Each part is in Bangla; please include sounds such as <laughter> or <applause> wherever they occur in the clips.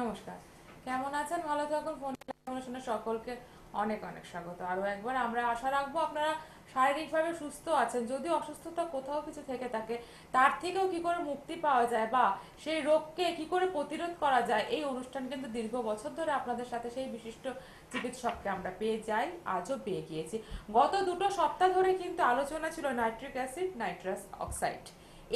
নমস্কার। কেমন আছেন? ভালো থাকুন। ফোন শুনে সকলকে অনেক অনেক স্বাগত। আরও একবার আমরা আশা রাখব আপনারা শারীরিকভাবে সুস্থ আছেন। যদি অসুস্থতা কোথাও কিছু থেকে থাকে, তার থেকেও কি করে মুক্তি পাওয়া যায় বা সেই রোগকে কি করে প্রতিরোধ করা যায়, এই অনুষ্ঠান কিন্তু দীর্ঘ বছর ধরে আপনাদের সাথে সেই বিশিষ্ট চিকিৎসককে আমরা পেয়ে যাই, আজও পেয়ে গিয়েছি। গত দুটো সপ্তাহ ধরে কিন্তু আলোচনা ছিল নাইট্রিক অ্যাসিড, নাইট্রাস অক্সাইড।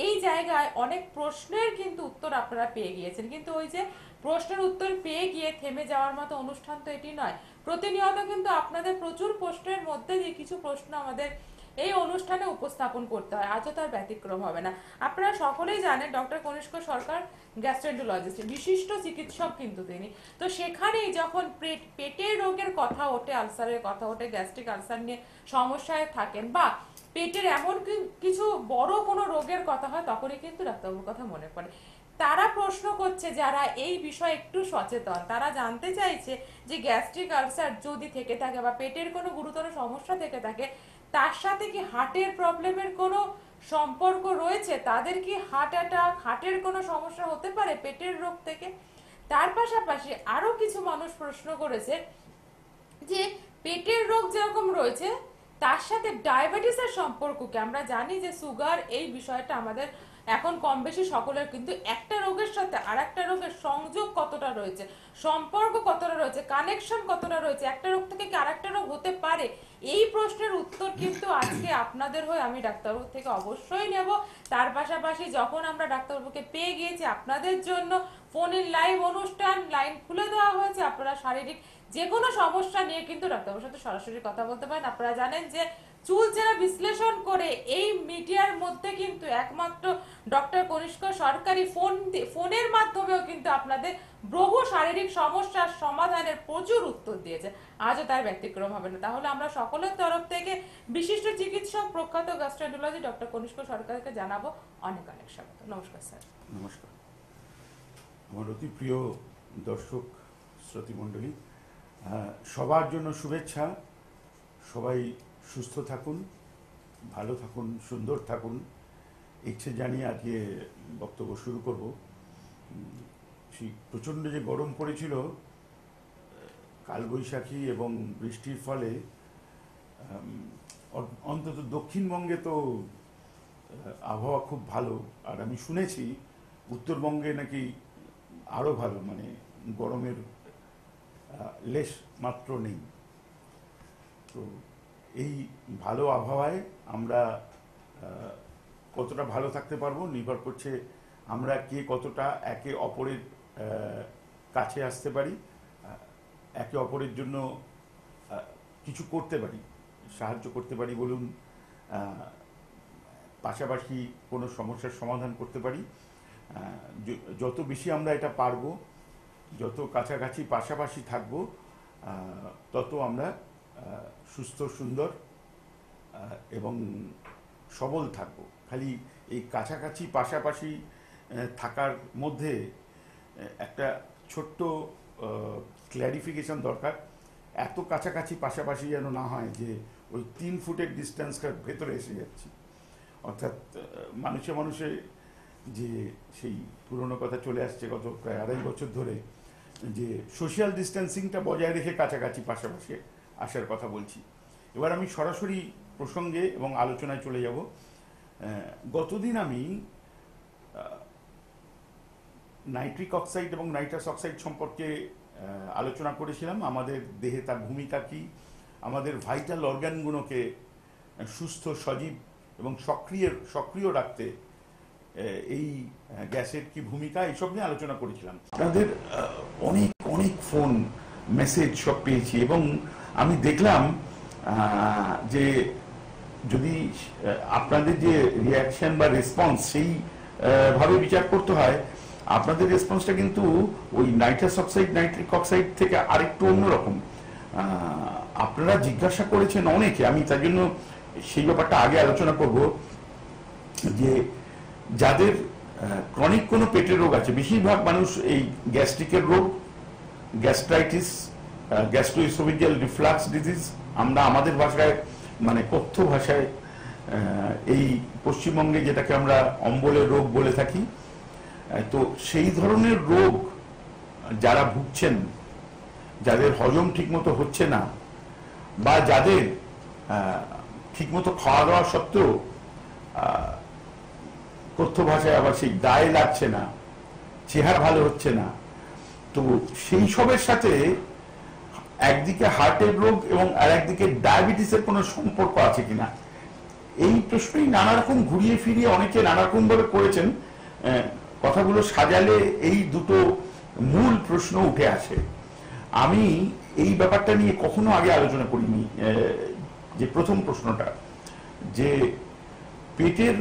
এই জায়গায় অনেক প্রশ্নের কিন্তু উত্তর আপনারা পেয়ে গিয়েছেন। কিন্তু ওই যে প্রশ্নের উত্তর পেয়ে গিয়ে থেমে যাওয়ার মতো অনুষ্ঠান তো এটি নয়। প্রতিনিয়ত কিন্তু আপনাদের প্রচুর প্রশ্নের মধ্যে দিয়ে কিছু প্রশ্ন আমাদের এই অনুষ্ঠানে উপস্থাপন করতে হয়। আজও তার ব্যতিক্রম হবে না। আপনারা সকলেই জানেন ডক্টর কনিষ্ক সরকার গ্যাস্ট্রেন্টোলজিস্ট, বিশিষ্ট চিকিৎসক কিন্তু তিনি। তো সেখানেই যখন পেট পেটের রোগের কথা ওঠে, আলসারের কথা ওঠে, গ্যাস্ট্রিক আলসার নিয়ে সমস্যায় থাকেন বা পেটের এমন কিছু বড় কোনো রোগের কথা হয়, তখনই কিন্তু ডাক্তারবাবুর কথা মনে পড়ে। তারা প্রশ্ন করছে যারা এই বিষয়ে একটু সচেতন। তারা জানতে চাইছে যে গ্যাস্ট্রিক আলসার যদি থেকে থাকে বা পেটের কোনো গুরুতর সমস্যা থেকে থাকে, তার সাথে কি হার্টের প্রবলেমের কোনো সম্পর্ক রয়েছে? তাদের কি হার্ট অ্যাটাক, হার্টের কোনো সমস্যা হতে পারে পেটের রোগ থেকে? তার পাশাপাশি আরও কিছু মানুষ প্রশ্ন করেছে যে পেটের রোগ যেরকম রয়েছে তার সাথে ডায়াবেটিসের সম্পর্ক কি আমরা জানি যে সুগার এই বিষয়টা আমাদের এখন কম বেশি সকলের, কিন্তু একটা রোগের সাথে আর একটা রোগের সংযোগ কতটা রয়েছে, সম্পর্ক কতটা রয়েছে কানেকশন কতটা রয়েছে, একটা রোগ থেকে কি আরেকটা রোগ হতে পারে, এই প্রশ্নের উত্তর কিন্তু আজকে আপনাদের হয়ে আমি ডাক্তারবাবু থেকে অবশ্যই নেব। তার পাশাপাশি যখন আমরা ডাক্তারবাবুকে পেয়ে গিয়েছি আপনাদের জন্য ফোনের লাইভ অনুষ্ঠান লাইন খুলে দেওয়া হয়েছে। আপনারা শারীরিক যে কোনো সমস্যা নিয়ে কিন্তু ডাক্তারবাবুর সাথে সরাসরি কথা বলতে পারেন। আপনারা জানেন যে চুল চেরা বিশ্লেষণ করে এই মিডিয়ার মধ্যে কিন্তু একমাত্র ডক্টর কনিষ্ক সরকারি ফোন ফোনের মাধ্যমেও কিন্তু আপনাদের বহু শারীরিক সমস্যার সমাধানের প্রচুর উত্তর দিয়েছে। আজও তার ব্যতিক্রম হবে না। তাহলে আমরা সকলের তরফ থেকে বিশিষ্ট চিকিৎসক, প্রখ্যাত গ্যাস্ট্রেন্টোলজি ডক্টর কনিষ্ক সরকারকে জানাব অনেক অনেক স্বাগত। নমস্কার, স্যার। নমস্কার। আমার অতি প্রিয় দর্শক শ্রোতিমণ্ডলী সবার জন্য শুভেচ্ছা। সবাই সুস্থ থাকুন, ভালো থাকুন, সুন্দর থাকুন। ইচ্ছে জানিয়ে আজকে বক্তব্য শুরু করব। সেই প্রচণ্ড যে গরম পড়েছিল কালবৈশাখী এবং বৃষ্টির ফলে অন্তত দক্ষিণবঙ্গে তো আবহাওয়া খুব ভালো। আর আমি শুনেছি, উত্তরবঙ্গে নাকি আরও ভালো মানে গরমের লেশ মাত্র নেই। তো এই ভালো আবহাওয়ায় আমরা কতটা ভালো থাকতে পারব নির্ভর করছে আমরা কে কতটা একে অপরের কাছে আসতে পারি একে অপরের জন্য কিছু করতে পারি, সাহায্য করতে পারি বলুন পাশাপাশি কোনো সমস্যার সমাধান করতে পারি। যত বেশি আমরা এটা পারব, যত কাছাকাছি পাশাপাশি থাকব তত আমরা সুস্থ, সুন্দর এবং সবল থাকব। খালি এই কাছাকাছি পাশাপাশি থাকার মধ্যে একটা ছোট্ট ক্ল্যারিফিকেশন দরকার। এত কাছাকাছি পাশাপাশি যেন না হয় যে ওই তিন ফুটের ডিস্টেন্সটার ভেতরে এসে যাচ্ছি। অর্থাৎ মানুষে মানুষে যে সেই পুরনো কথা চলে আসছে গত প্রায় আড়াই বছর ধরে, যে সোশ্যাল ডিস্টেন্সিংটা বজায় রেখে কাছাকাছি পাশাপাশি আসার কথা বলছি। এবার আমি সরাসরি প্রসঙ্গে এবং আলোচনায় চলে যাব। গতদিন আমি নাইট্রিক অক্সাইড এবং নাইট্রাস অক্সাইড সম্পর্কে আলোচনা করেছিলাম। আমাদের দেহে তার ভূমিকা কি? আমাদের ভাইটাল অর্গানগুলোকে সুস্থ, সজীব এবং সক্রিয় সক্রিয় রাখতে এই গ্যাসের কি ভূমিকা এইসব নিয়ে আলোচনা করেছিলাম। আপনাদের অনেক অনেক ফোন, মেসেজ সব পেয়েছি এবং আমি দেখলাম যে যদি আপনাদের যে রিয়াকশন বা রেসপন্স সেই ভাবে বিচার করতে হয়, আপনাদের রেসপন্সটা কিন্তু ওই নাইট্রাস অক্সাইড নাইট্রিক অক্সাইড থেকে আরেকটু অন্যরকম। আপনারা জিজ্ঞাসা করেছেন অনেকে, আমি তার জন্য সেই ব্যাপারটা আগে আলোচনা করব, যে যাদের ক্রনিক কোনো পেটের রোগ আছে, বেশিরভাগ মানুষ এই গ্যাস্ট্রিকের রোগ, গ্যাস্ট্রাইটিস গ্যাস্ট্রোইসোভিজিয়াল রিফ্লাক্স ডিজিজ, আমরা আমাদের ভাষায় মানে কথ্য ভাষায় এই পশ্চিমবঙ্গে যেটাকে আমরা অম্বলের রোগ বলে থাকি তো সেই ধরনের রোগ যারা ভুগছেন, যাদের হজম ঠিকমতো হচ্ছে না, বা যাদের ঠিকমতো খাওয়া দাওয়া সত্ত্বেও কথ্য ভাষায় আবার সেই গায়ে লাগছে না, চেহারা ভালো হচ্ছে না। তো সেই সবের সাথে একদিকে হার্টের রোগ এবং আর একদিকে ডায়াবেটিসের কোনো সম্পর্ক আছে কিনা, এই প্রশ্নই নানা রকম ঘুরিয়ে ফিরিয়ে অনেকে নানা রকম ভাবে করেছেন। কথাগুলো সাজালে এই দুটো মূল প্রশ্ন উঠে আসে। আমি এই ব্যাপারটা নিয়ে কখনো আগে আলোচনা করিনি যে প্রথম প্রশ্নটা, যে পেটের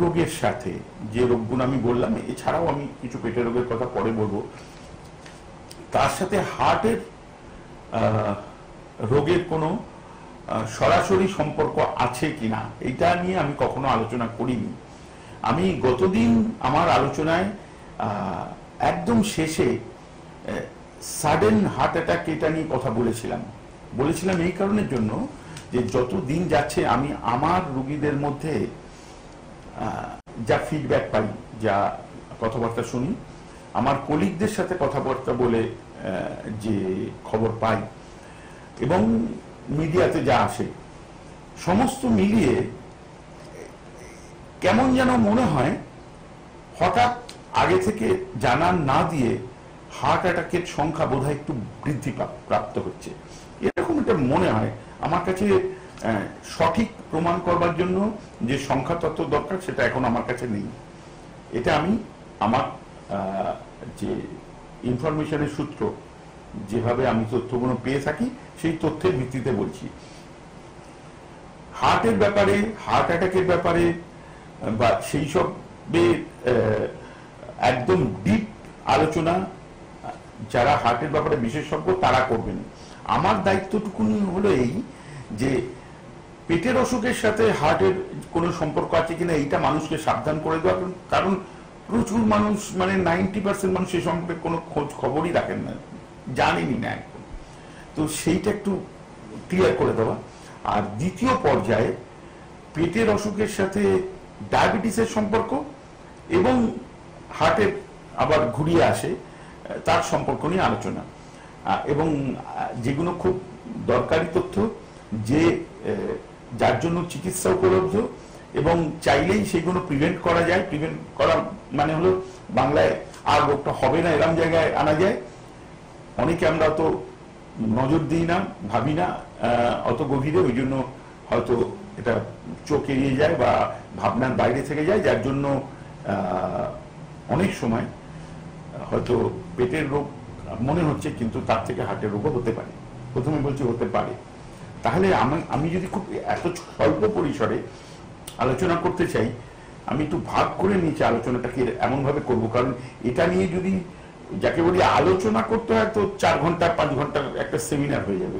রোগের সাথে, যে রোগগুলো আমি বললাম, এছাড়াও আমি কিছু পেটের রোগের কথা পরে বলব, তার সাথে হার্টের রোগের কোনো সরাসরি সম্পর্ক আছে কিনা এটা নিয়ে আমি কখনো আলোচনা করিনি। আমি গতদিন আমার আলোচনায় একদম শেষে সাডেন হার্ট অ্যাটাক এটা নিয়ে কথা বলেছিলাম। বলেছিলাম এই কারণের জন্য যে যত দিন যাচ্ছে আমি আমার রুগীদের মধ্যে যা ফিডব্যাক পাই, যা কথাবার্তা শুনি, আমার কলিগদের সাথে কথাবার্তা বলে যে খবর পাই, এবং মিডিয়াতে যা আসে, সমস্ত মিলিয়ে কেমন যেন মনে হয়, হঠাৎ আগে থেকে জানান না দিয়ে হার্ট অ্যাটাকের সংখ্যা বোধহয় একটু বৃদ্ধি প্রাপ্ত হচ্ছে। এরকম একটা মনে হয়, আমার কাছে সঠিক প্রমাণ করবার জন্য যে সংখ্যা তত্ত্ব দরকার, সেটা এখন আমার কাছে নেই। এটা আমি আমার যে ইনফরমেশনের সূত্র, যেভাবে আমি তথ্যগুলো পেয়ে থাকি, সেই তথ্যের ভিত্তিতে বলছি। হার্টের ব্যাপারে, হার্ট অ্যাটাকের ব্যাপারে, বা সেই সব একদম ডিপ আলোচনা, যারা হার্টের ব্যাপারে বিশেষজ্ঞ, তারা করবেন। আমার দায়িত্বটুকুনি হলো এই যে পেটের অসুখের সাথে হার্টের কোনো সম্পর্ক আছে কিনা এইটা মানুষকে সাবধান করে দেওয়া কারণ- প্রচুর মানুষ মানে নাইনটি পার্সেন্ট মানুষ এই সম্পর্কে কোনো খোঁজ খবরই রাখেন না, জানেনই না একদম। তো সেইটা একটু ক্লিয়ার করে দেওয়া। আর দ্বিতীয় পর্যায়ে পেটের অসুখের সাথে ডায়াবেটিসের সম্পর্ক এবং হার্টের আবার ঘুরিয়ে আসে, তার সম্পর্ক নিয়ে আলোচনা। এবং যেগুলো খুব দরকারি তথ্য যে যার জন্য চিকিৎসা উপলব্ধ, এবং চাইলেই সেগুলো প্রিভেন্ট করা যায়। প্রিভেন্ট করা মানে হলো বাংলায় আর রোগটা হবে না এরম জায়গায় আনা যায়। অনেকে আমরা তো নজর দিই না, ভাবি না অত গভীরে, ওই জন্য হয়তো এটা চোখ এড়িয়ে যায় বা ভাবনার বাইরে থেকে যায়, যার জন্য অনেক সময় হয়তো পেটের রোগ মনে হচ্ছে, কিন্তু তার থেকে হার্টের রোগও হতে পারে। প্রথমে বলছি হতে পারে। তাহলে আমি- আমি যদি খুব এত স্বল্প পরিসরে আলোচনা করতে চাই, আমি একটু ভাগ করে নিয়েছি আলোচনাটাকে এমন ভাবে করব। কারণ এটা নিয়ে যদি যাকে বলি আলোচনা করতে হয়, তো চার ঘণ্টা, পাঁচ ঘণ্টা একটা সেমিনার হয়ে যাবে।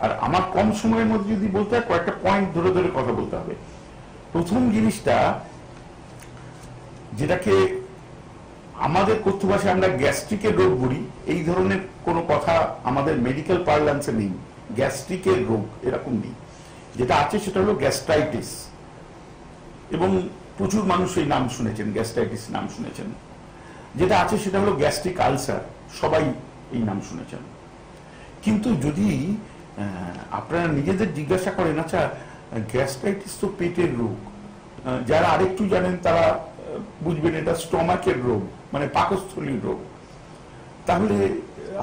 আর আমার কম সময়ের মধ্যে যদি বলতে হয়, কয়েকটা পয়েন্ট ধরে ধরে কথা বলতে হবে। প্রথম জিনিসটা, যেটাকে আমাদের কথ্য ভাষায় আমরা গ্যাস্ট্রিকের রোগ বলি, এই ধরনের কোনো কথা আমাদের মেডিকেল পার্লান্সে নেই। গ্যাস্ট্রিকের রোগ এরকম নেই। যেটা আছে সেটা হলো গ্যাস্ট্রাইটিস। এবং প্রচুর মানুষ এই নাম শুনেছেন, গ্যাস্ট্রাইটিস নাম শুনেছেন। যেটা আছে সেটা হলো গ্যাস্ট্রিক আলসার, সবাই এই নাম শুনেছেন। কিন্তু যদি আপনারা নিজেদের জিজ্ঞাসা করেন আচ্ছা গ্যাস্ট্রাইটিস তো পেটের রোগ। যারা আরেকটু জানেন তারা বুঝবেন এটা স্টমাকের রোগ মানে পাকস্থলীর রোগ। তাহলে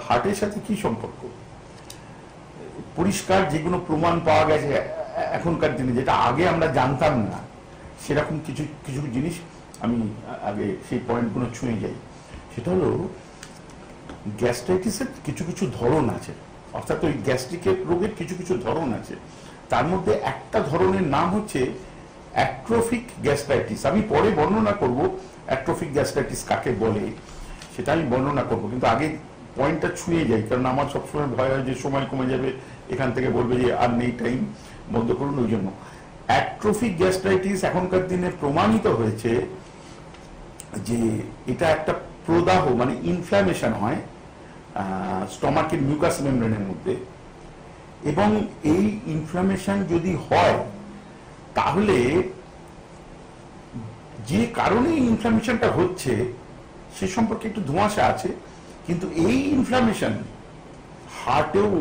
হার্টের সাথে কি সম্পর্ক? পরিষ্কার যেগুলো প্রমাণ পাওয়া গেছে এখনকার দিনে, যেটা আগে আমরা জানতাম না, সেরকম কিছু কিছু জিনিস আমি আগে সেই পয়েন্টগুলো ছুঁয়ে যাই। সেটা হলো গ্যাস্ট্রাইটিসের কিছু কিছু ধরন আছে। অর্থাৎ ওই গ্যাস্ট্রিকের রোগের কিছু কিছু ধরন আছে। তার মধ্যে একটা ধরনের নাম হচ্ছে অ্যাট্রোফিক গ্যাস্ট্রাইটিস আমি পরে বর্ণনা করব অ্যাট্রোফিক গ্যাস্ট্রাইটিস কাকে বলে, সেটা আমি বর্ণনা করব। কিন্তু আগে পয়েন্টটা ছুঁয়ে যাই, কারণ আমার সবসময় ভয় হয় যে সময় কমে যাবে এখান থেকে বলবে যে আর নেই টাইম বন্ধ করুন ওই জন্য। অ্যাট্রোফিক গ্যাস্ট্রাইটিস এখনকার দিনে প্রমাণিত হয়েছে যে এটা একটা প্রদাহ মানে ইনফ্ল্যামেশন হয় স্টমাকের মিউকাস মেমব্রেনের মধ্যে। এবং এই ইনফ্ল্যামেশন যদি হয়, তাহলে যে কারণে ইনফ্ল্যামেশনটা হচ্ছে, সে সম্পর্কে একটু ধোঁয়াশা আছে। কিন্তু এই ইনফ্লামেশন হার্টেও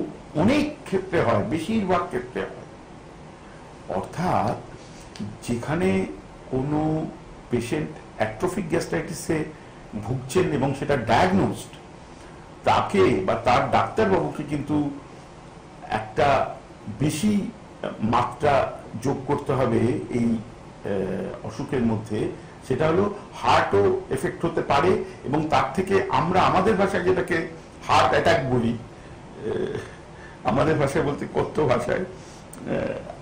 অনেক ক্ষেত্রে হয়, বেশিরভাগ ক্ষেত্রে হয়। অর্থাৎ যেখানে কোনো পেশেন্ট অ্যাট্রোফিক গ্যাস্ট্রাইটিসে ভুগছেন এবং সেটা ডায়াগনোসড তাকে বা তার ডাক্তারবাবুকে কিন্তু একটা বেশি মাত্রা যোগ করতে হবে এই অসুখের মধ্যে। সেটা হলো হার্টও এফেক্ট হতে পারে এবং তার থেকে আমরা আমাদের ভাষায় যেটাকে হার্ট অ্যাটাক বলি আমাদের ভাষায় বলতে কথ্য ভাষায়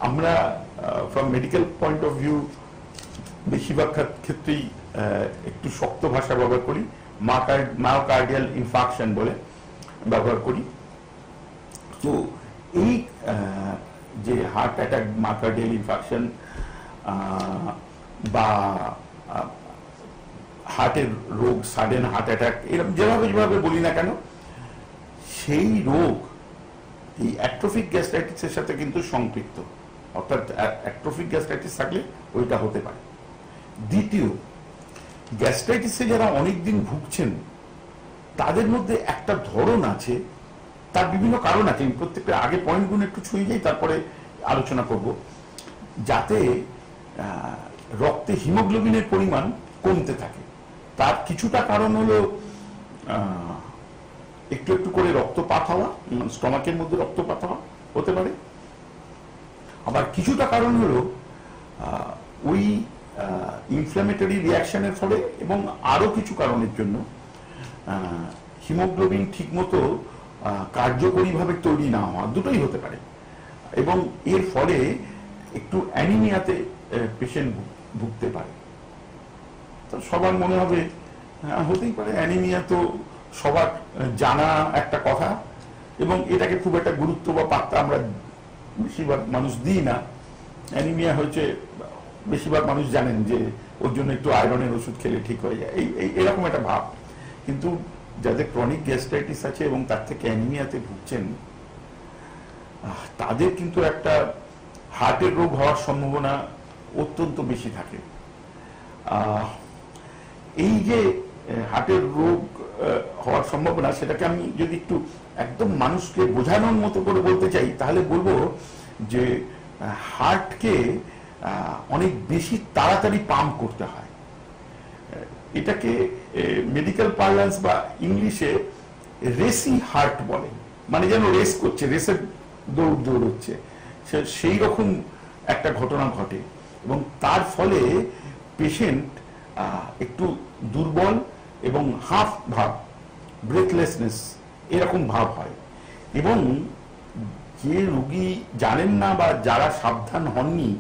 আমরা from medical point of view বেশিরভাগ ক্ষেত- ক্ষেত্রেই একটু শক্ত ভাষা ব্যবহার করি মায়োকার্ডিয়াল ইনফাকশন বলে ব্যবহার করি। তো এই যে হার্ট অ্যাটাক মায়োকার্ডিয়াল ইনফাকশন বা হার্টের রোগ সাডেন হার্ট অ্যাটাক এরকম যেভাবে যেভাবে বলি না কেন, সেই রোগ এই অ্যাট্রোফিক গ্যাস্ট্রাইটিসের সাথে কিন্তু সম্পৃক্ত। অর্থাৎ অ্যাট্রোফিক গ্যাস্ট্রাইটিস থাকলে ওইটা হতে পারে। দ্বিতীয় গ্যাস্ট্রাইটিসে যারা অনেকদিন ভুগছেন, তাদের মধ্যে একটা ধরন আছে, তার বিভিন্ন কারণ আছে। আমি প্রত্যেকটা আগে পয়েন্টগুলো একটু ছুঁয়ে যাই, তারপরে আলোচনা করব। যাতে রক্তে হিমোগ্লোবিনের পরিমাণ কমতে থাকে। তার কিছুটা কারণ হলো একটু একটু করে রক্তপাত হওয়া স্টমাকের মধ্যে রক্তপাত হওয়া হতে পারে। আবার কিছুটা কারণ হলো ওই ইনফ্ল্যামেটরি রিয়াকশনের ফলে এবং আরও কিছু কারণের জন্য হিমোগ্লোবিন ঠিকমতো কার্যকরীভাবে তৈরি না হওয়া দুটোই হতে পারে। এবং এর ফলে একটু অ্যানিমিয়াতে পেশেন্ট ভুগতে পারে। সবার মনে হবে হ্যাঁ, হতেই পারে অ্যানিমিয়া তো সবার জানা একটা কথা, এবং এটাকে খুব একটা গুরুত্ব বা পাত্তা আমরা বেশিরভাগ মানুষ দিই না। অ্যানিমিয়া হচ্ছে বেশিরভাগ মানুষ জানেন যে ওর জন্য একটু আয়রনের ওষুধ খেলে ঠিক হয়ে যায়। এই এরকম একটা ভাব। কিন্তু যাদের ক্রনিক গ্যাস্ট্রাইটিস আছে এবং তার থেকে অ্যানিমিয়াতে ভুগছেন তাদের কিন্তু একটা হার্টের রোগ হওয়ার সম্ভাবনা অত্যন্ত বেশি থাকে। এই যে হার্টের রোগ হওয়ার সম্ভাবনা, সেটাকে আমি যদি একটু একদম মানুষকে বোঝানোর মতো করে বলতে চাই, তাহলে বলব যে হার্টকে অনেক বেশি তাড়াতাড়ি পাম্প করতে হয়। এটাকে মেডিকেল পার্লান্স বা ইংলিশে রেসি হার্ট বলে। মানে যেন রেস করছে, রেসের দৌড় দৌড়চ্ছে। সে- সেই রকম একটা ঘটনা ঘটে। এবং তার ফলে পেশেন্ট একটু দুর্বল এবং হাফ ভাব ব্রেথলেসনেস এরকম ভাব হয়। এবং যে রোগী জানেন না বা যারা সাবধান হননি,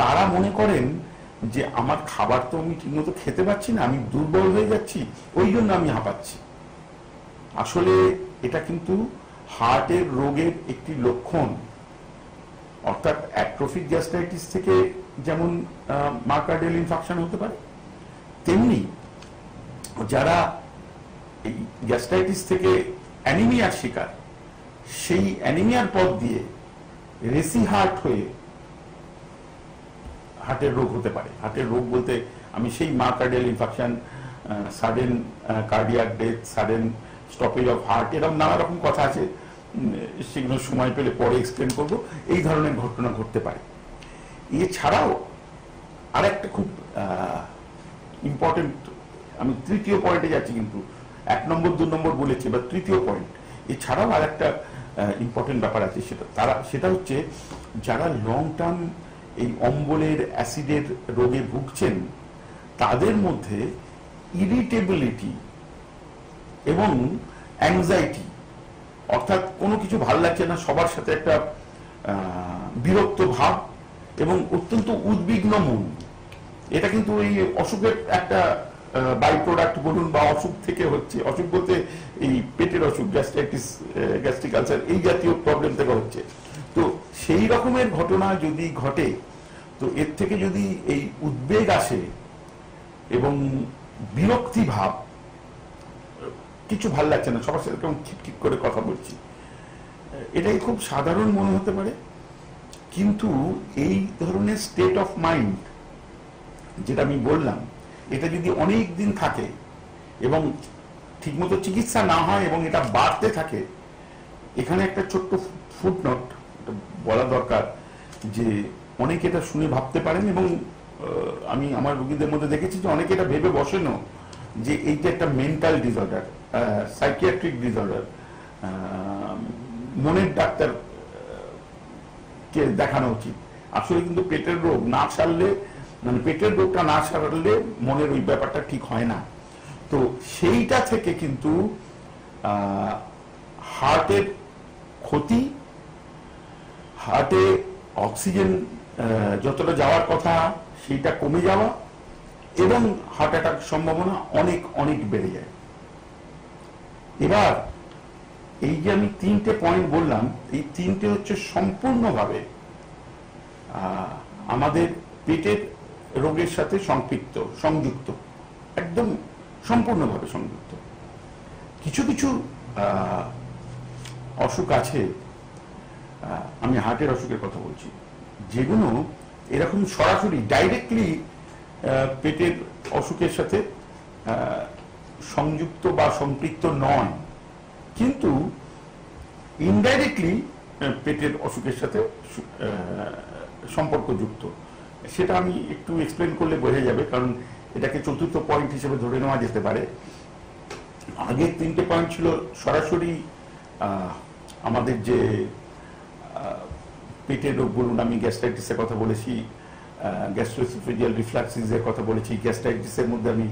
তারা মনে করেন যে, আমার খাবার তো আমি ঠিকমতো খেতে পাচ্ছি না, আমি দুর্বল হয়ে যাচ্ছি, ওই জন্য আমি হাঁপাচ্ছি। আসলে এটা কিন্তু হার্টের রোগের একটি লক্ষণ। অর্থাৎ অ্যাট্রোফিক গ্যাস্ট্রাইটিস থেকে যেমন মার্কার্ডিয়াল ইনফেকশন হতে পারে, তেমনি যারা এই গ্যাস্ট্রাইটিস থেকে অ্যানিমিয়ার শিকার, সেই অ্যানিমিয়ার পথ দিয়ে রেসি হার্ট হয়ে হার্টের রোগ হতে পারে। হার্টের রোগ বলতে আমি সেই myocardial infection sudden cardiac death sudden stoppage of heart এরকম নানা রকম কথা আছে। সেগুলো সময় পেলে পরে এক্সপ্লেন করব। এই ধরনের ঘটনা ঘটতে পারে। এছাড়াও আরেকটা খুব ইম্পর্টেন্ট আমি তৃতীয় পয়েন্টে যাচ্ছি কিন্তু। এক নম্বর, দু নম্বর বলেছি, বা তৃতীয় পয়েন্ট এছাড়াও আর একটা ইম্পর্টেন্ট ব্যাপার আছে, সেটা, তারা, সেটা হচ্ছে, যারা লং টার্ম এই অম্বলের অ্যাসিডের রোগে ভুগছেন, তাদের মধ্যে ইরিটেবিলিটি এবং অ্যাংজাইটি অর্থাৎ কোনো কিছু ভালো লাগছে না, সবার সাথে একটা বিরক্ত ভাব এবং অত্যন্ত উদ্বিগ্ন মন। এটা কিন্তু এই অসুখের একটা বাই প্রোডাক্ট বলুন বা অসুখ থেকে হচ্ছে, অসুখ বলতে এই পেটের অসুখ গ্যাস্ট্রাইটিস গ্যাস্ট্রিক আলসার এই জাতীয় প্রবলেম থেকে হচ্ছে। তো সেই রকমের ঘটনা যদি ঘটে, তো এর থেকে যদি এই উদ্বেগ আসে এবং বিরক্তি ভাব, কিছু ভালো লাগছে না, সবার সাথে কেমন ঠিক করে কথা বলছি। এটাই খুব সাধারণ মনে হতে পারে। কিন্তু এই ধরনের স্টেট অফ মাইন্ড যেটা আমি বললাম এটা যদি অনেক দিন থাকে এবং ঠিকমতো চিকিৎসা না হয় এবং এটা বাড়তে থাকে এখানে একটা ছোট্ট ফুটনোট বলা দরকার যে অনেকে এটা শুনে ভাবতে পারেন এবং আমি আমার রোগীদের মধ্যে দেখেছি যে অনেকে এটা ভেবে বসেনও যে এইটা একটা মেন্টাল ডিসঅর্ডার সাইকিয়াট্রিক ডিসঅর্ডার মনের ডাক্তার আহ, কে দেখানো উচিত। আসলে কিন্তু পেটের রোগ না সারলে মানে পেটের রোগটা না সারলে মনের ওই ব্যাপারটা ঠিক হয় না। তো সেইটা থেকে কিন্তু হার্টের ক্ষতি, হার্টে অক্সিজেন যতটা যাওয়ার কথা সেইটা কমে যাওয়া এবং হার্ট অ্যাটাক সম্ভাবনা অনেক অনেক বেড়ে যায়। এবার এই যে আমি তিনটে পয়েন্ট বললাম, এই তিনটে হচ্ছে সম্পূর্ণভাবে আমাদের পেটের রোগের সাথে সম্পৃক্ত, সংযুক্ত, একদম সম্পূর্ণভাবে সংযুক্ত। কিছু কিছু অসুখ আছে আমি হার্টের অসুখের কথা বলছি। যেগুলো এরকম সরাসরি ডাইরেক্টলি পেটের অসুখের সাথে সংযুক্ত বা সম্পৃক্ত নয়। কিন্তু ইনডাইরেক্টলি পেটের অসুখের সাথে সম্পর্কযুক্ত। সেটা আমি একটু এক্সপ্লেন করলে বোঝা যাবে, কারণ এটাকে চতুর্থ পয়েন্ট হিসেবে ধরে নেওয়া যেতে পারে। আগের তিনটে পয়েন্ট ছিল সরাসরি আমাদের যে পেটের রোগ বলুন আমি গ্যাস্ট্রাইটিসের কথা বলেছি গ্যাস্ট্রোসোফেজিয়াল রিফ্লাক্সিসের কথা বলেছি গ্যাস্ট্রাইটিসের মধ্যে আমি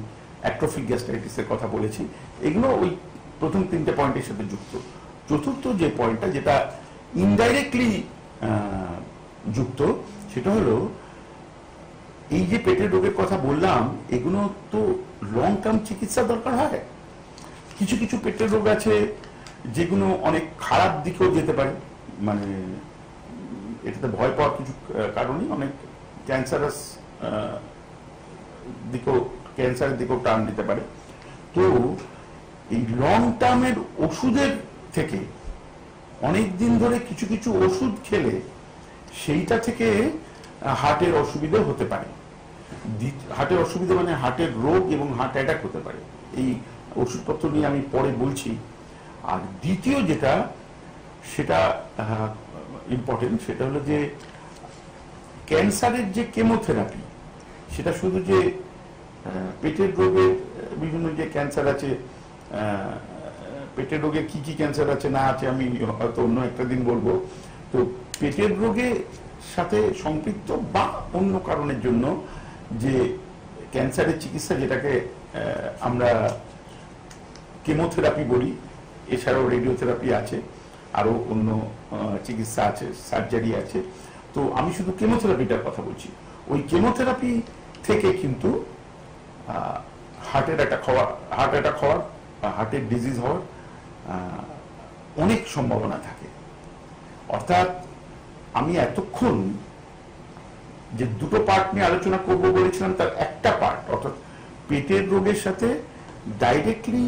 অ্যাট্রোফিক গ্যাস্ট্রাইটিসের কথা বলেছি, এগুলো ওই প্রথম তিনটে পয়েন্টের সাথে যুক্ত। চতুর্থ যে পয়েন্টটা যেটা ইনডাইরেক্টলি যুক্ত, সেটা হলো এই যে পেটের রোগের কথা বললাম, এগুলো তো লং টার্ম চিকিৎসা দরকার হয়। কিছু কিছু পেটের রোগ আছে যেগুলো অনেক খারাপ দিকেও যেতে পারে। মানে এটাতে ভয় পাওয়ার কিছু কারণই অনেক ক্যান্সারাস দিকেও ক্যান্সারের দিকেও টার্ন দিতে পারে। তো এই লং টার্মের ওষুধের থেকে অনেক দিন ধরে কিছু কিছু ওষুধ খেলে সেইটা থেকে হার্টের অসুবিধা হতে পারে। হার্টের অসুবিধা মানে হার্টের রোগ এবং হার্ট অ্যাটাক হতে পারে। এই ওষুধপত্র নিয়ে আমি পরে বলছি। আর দ্বিতীয় যেটা, সেটা ইম্পর্টেন্ট সেটা হলো যে, ক্যান্সারের যে কেমোথেরাপি, সেটা শুধু যে পেটের রোগের বিভিন্ন যে ক্যান্সার আছে পেটের রোগে কি কি ক্যান্সার আছে না আছে আমি হয়তো অন্য একটা দিন বলব। তো পেটের রোগে সাথে সম্পৃক্ত বা অন্য কারণের জন্য যে ক্যান্সারের চিকিৎসা যেটাকে আমরা কেমোথেরাপি বলি, এছাড়াও রেডিওথেরাপি আছে, আরও অন্য চিকিৎসা আছে, সার্জারি আছে। তো আমি শুধু কেমোথেরাপিটার কথা বলছি। ওই কেমোথেরাপি থেকে কিন্তু হার্টের অ্যাটাক হওয়া হার্ট অ্যাটাক হওয়ার হার্টের ডিজিজ হওয়ার অনেক সম্ভাবনা থাকে। অর্থাৎ আমি এতক্ষণ যে দুটো পার্ট নিয়ে আলোচনা করব বলেছিলাম, তার একটা পার্ট অর্থাৎ পেটের রোগের সাথে ডাইরেক্টলি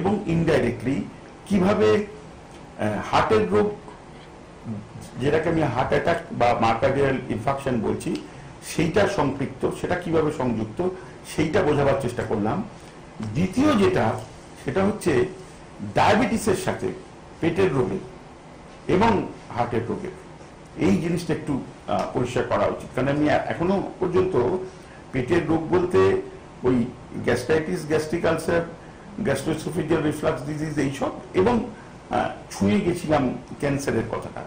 এবং ইনডাইরেক্টলি কীভাবে হার্টের রোগ, যেটাকে আমি হার্ট অ্যাটাক বা মার্কার্ডিয়াল ইনফাকশন বলছি, সেইটা সম্পৃক্ত, সেটা কীভাবে সংযুক্ত, সেইটা বোঝাবার চেষ্টা করলাম। দ্বিতীয় যেটা, সেটা হচ্ছে ডায়াবেটিসের সাথে পেটের রোগের এবং হার্টের রোগের এই জিনিসটা একটু পরিষ্কার করা উচিত। কারণ আমি এখনও পর্যন্ত পেটের রোগ বলতে ওই gastritis, gastric ulcer gastroesophageal reflux disease এইসব এবং ছুঁয়ে গেছিলাম ক্যান্সারের কথাটা।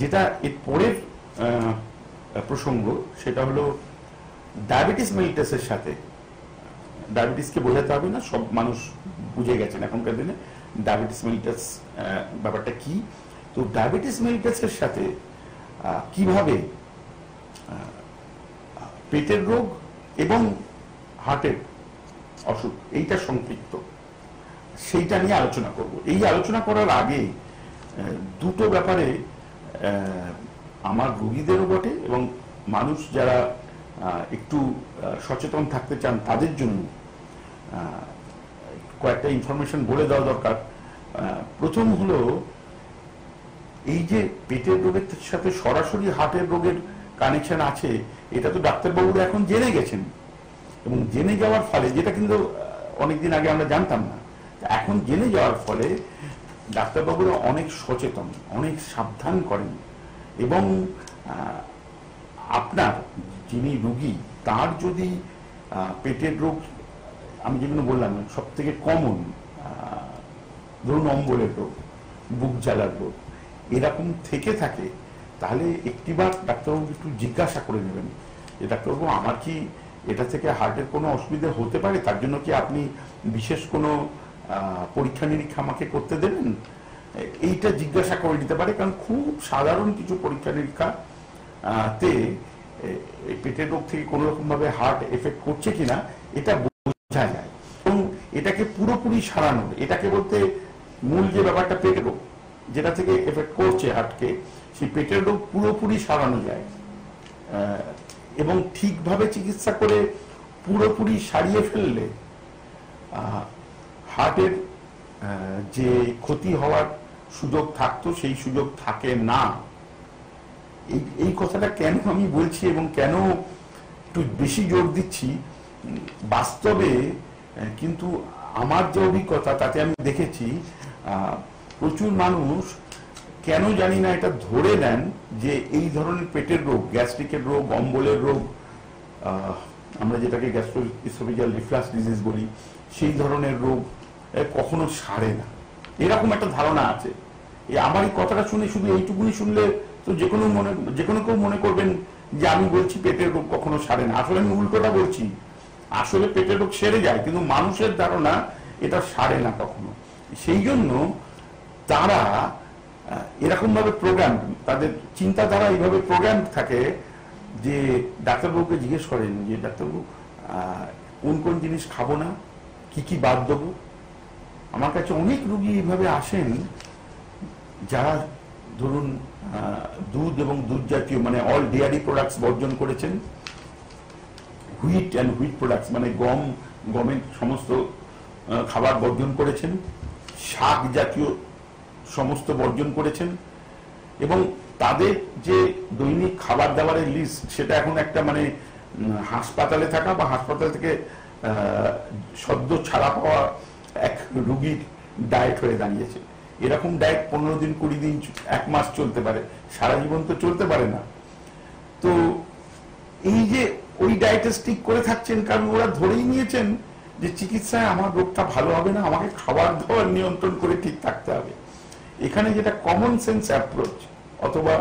যেটা এর পরের প্রসঙ্গ, সেটা হলো ডায়াবেটিস মেলিটাসের সাথে। ডায়াবেটিসকে বোঝাতে হবে না, সব মানুষ বুঝে গেছেন এখনকার দিনে। ডায়াবেটিস মেলিটাস ব্যাপারটা কি? তো ডায়াবেটিস মেলিটাসের সাথে কীভাবে পেটের রোগ এবং হার্টের অসুখ, এইটা সম্পৃক্ত। সেইটা নিয়ে আলোচনা করব। এই আলোচনা করার আগে দুটো ব্যাপারে আমার রোগীদেরও বটে এবং মানুষ যারা একটু সচেতন থাকতে চান তাদের জন্য কয়েকটা ইনফরমেশন বলে দেওয়া দরকার। প্রথম হলো এই যে পেটের রোগের সাথে সরাসরি হার্টের রোগের কানেকশন আছে, এটা তো ডাক্তারবাবুরা এখন জেনে গেছেন। এবং জেনে যাওয়ার ফলে, যেটা কিন্তু অনেকদিন আগে আমরা জানতাম না এখন জেনে যাওয়ার ফলে ডাক্তারবাবুরা অনেক সচেতন, অনেক সাবধান করেন। এবং আপনার যিনি রুগী, তার যদি পেটের রোগ, আমি যেগুলো বললাম সব থেকে কমন ধরুন অম্বলের রোগ, বুক জ্বালার রোগ এরকম থেকে থাকে, তাহলে একটিবার ডাক্তারবাবু একটু জিজ্ঞাসা করে নেবেন। যে ডাক্তারবাবু, আমার কি এটা থেকে হার্টের কোনো অসুবিধা হতে পারে? তার জন্য কি আপনি বিশেষ কোনো পরীক্ষা নিরীক্ষা আমাকে করতে দেবেন? এইটা জিজ্ঞাসা করে নিতে পারে, কারণ খুব সাধারণ কিছু পরীক্ষা নিরীক্ষা তে পেটের রোগ থেকে কোনো রকম ভাবে হার্ট এফেক্ট করছে কিনা, এটা বোঝা যায়। এবং এটাকে পুরোপুরি সারানোর এটাকে বলতে মূল যে ব্যাপারটা পেটের রোগ যেটা থেকে এফেক্ট করছে হার্টকে সেই পেটের রোগ পুরোপুরি সারানো যায়। এবং ঠিকভাবে চিকিৎসা করে পুরোপুরি সারিয়ে ফেললে হার্টের যে ক্ষতি হওয়ার সুযোগ থাকতো, সেই সুযোগ থাকে না। এই এই কথাটা কেন আমি বলছি এবং কেন একটু বেশি জোর দিচ্ছি? বাস্তবে কিন্তু আমার যে অভিজ্ঞতা, তাতে আমি দেখেছি প্রচুর মানুষ কেন জানি না এটা ধরে নেন যে এই ধরনের পেটের রোগ, গ্যাস্ট্রিকের রোগ, অম্বলের রোগ আমরা যেটাকে গ্যাস্ট্রোইসোফেজিয়াল রিফ্লাক্স ডিজিজ বলি, সেই ধরনের রোগ কখনো সারে না। এরকম একটা ধারণা আছে। এই আমার এই কথাটা শুনে শুধু এইটুকুনি শুনলে তো যে কোনো মনে, যে কোনো কেউ মনে করবেন যে আমি বলছি পেটের রোগ কখনো সারে না। আসলে আমি উল্টোটা বলছি। আসলে পেটের রোগ সেরে যায়, কিন্তু মানুষের ধারণা এটা সারে না কখনো। সেই জন্য তারা এরকমভাবে প্রোগ্রাম তাদের চিন্তাধারা এইভাবে প্রোগ্রাম থাকে যে ডাক্তারবাবুকে জিজ্ঞেস করেন যে, ডাক্তারবাবু কোন কোন জিনিস খাব না? কি কি বাদ দেবো? আমার কাছে অনেক রুগী এইভাবে আসেন, যারা ধরুন দুধ এবং দুধ জাতীয় মানে অল ডেয়ারি প্রোডাক্টস বর্জন করেছেন। হুইট অ্যান্ড হুইট প্রোডাক্টস মানে গম, গমের সমস্ত খাবার বর্জন করেছেন। শাক জাতীয় সমস্ত বর্জন করেছেন এবং তাদের যে দৈনিক খাবার দাবারের লিস্ট সেটা এখন একটা মানে হাসপাতালে থাকা বা হাসপাতাল থেকে সদ্য ছাড়া পাওয়া এক রুগীর ডায়েট হয়ে দাঁড়িয়েছে। এরকম ডায়েট পনেরো দিন, কুড়ি দিন, এক মাস চলতে পারে। সারা জীবন তো চলতে পারে না। তো এই যে ওই ডায়েটে স্টিক করে থাকছেন, কারণ ওরা ধরেই নিয়েছেন যে চিকিৎসায় আমার রোগটা ভালো হবে না, আমাকে খাবার দাবার নিয়ন্ত্রণ করে ঠিক থাকতে হবে। এখানে যেটা কমন সেন্স অ্যাপ্রোচ অথবা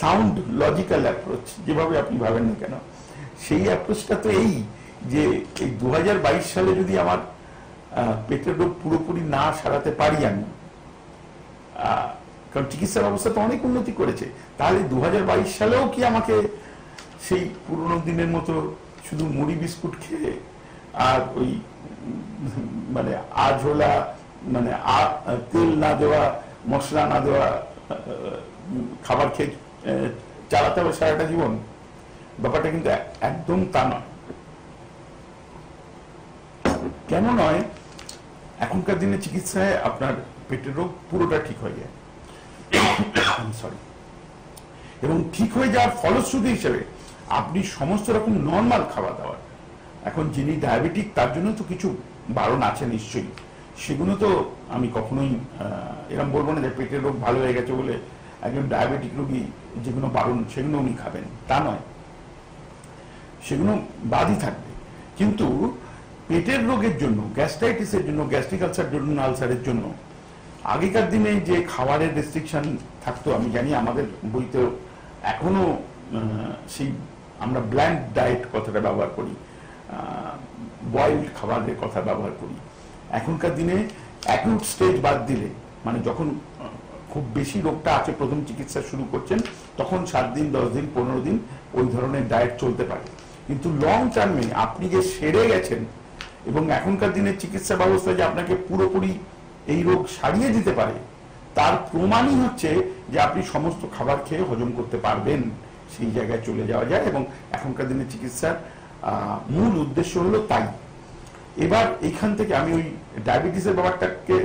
সাউন্ড লজিক্যাল অ্যাপ্রোচ যেভাবে আপনি ভাবেন না কেন, সেই অ্যাপ্রোচটা তো এই যে, এই দু সালে যদি আমার পেটের রোগ পুরোপুরি না সারাতে পারি আমি কারণ চিকিৎসা ব্যবস্থা তো অনেক উন্নতি করেছে, তাহলে দু হাজার বাইশ সালেও কি আমাকে সেই পুরোনো দিনের মতো শুধু মুড়ি বিস্কুট খেয়ে, আর ওই মানে আঝোলা মানে তেল না দেওয়া, মশলা না দেওয়া খাবার খেয়ে চালাতে হবে সারাটা জীবন? ব্যাপারটা কিন্তু একদম তা নয়। কেন নয়? এখনকার দিনে চিকিৎসায় আপনার পেটের রোগ পুরোটা ঠিক হয়ে যায়। <coughs> সরি এবং ঠিক হয়ে যাওয়ার ফলশ্রুতি হিসেবে আপনি সমস্ত রকম নর্মাল খাওয়া দাওয়া এখন যিনি ডায়াবেটিক তার জন্য তো কিছু বারণ আছে নিশ্চয়ই। সেগুলো তো আমি কখনোই আহ, এরকম বলব না যে পেটের রোগ ভালো হয়ে গেছে বলে একজন ডায়াবেটিক রোগী যেগুলো বারণ সেগুলো উনি খাবেন তা নয়। সেগুলো বাদই থাকবে। কিন্তু পেটের রোগের জন্য গ্যাস্ট্রাইটিসের জন্য গ্যাস্ট্রিক আলসার জন্য আলসারের জন্য আগেকার দিনে যে খাবারের রেস্ট্রিকশন থাকতো আমি জানি আমাদের বইতেও এখনও সেই আমরা ব্ল্যান্ড ডায়েট কথাটা ব্যবহার করি বয়েলড খাবারের কথা ব্যবহার করি। এখনকার দিনে অ্যাকিউট স্টেজ বাদ দিলে মানে যখন খুব বেশি রোগটা আছে, প্রথম চিকিৎসা শুরু করছেন, তখন সাত দিন, দশ দিন, পনেরো দিন ওই ধরনের ডায়েট চলতে পারে। কিন্তু লং টার্মে আপনি যে সেরে গেছেন এবং এখনকার দিনের চিকিৎসা ব্যবস্থা যে আপনাকে পুরোপুরি এই রোগ সারিয়ে দিতে পারে, তার প্রমাণই হচ্ছে যে আপনি সমস্ত খাবার খেয়ে হজম করতে পারবেন। সেই জায়গায় চলে যাওয়া যায় এবং এখনকার দিনের চিকিৎসার মূল উদ্দেশ্য হলো তাই। এবার এখান থেকে আমি ওই ডায়াবেটিসের ব্যাপারটাকে